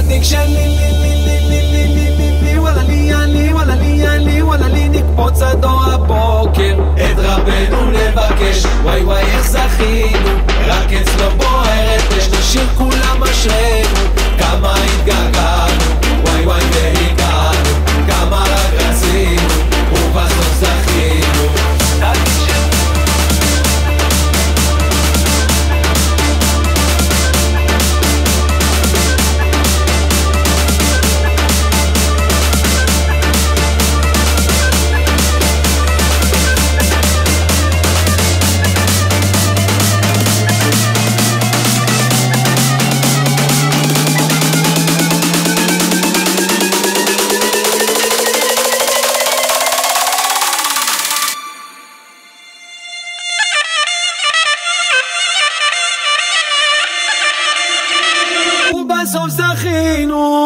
بعدك לי וואלה לי אני, וואלה לי אני, וואלה לי נקפוץ עד אור הבוקר את רבנו נבקש, וואי וואי איך זכינו, רק אצלו בוא سمسخينو